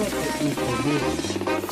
Você quer?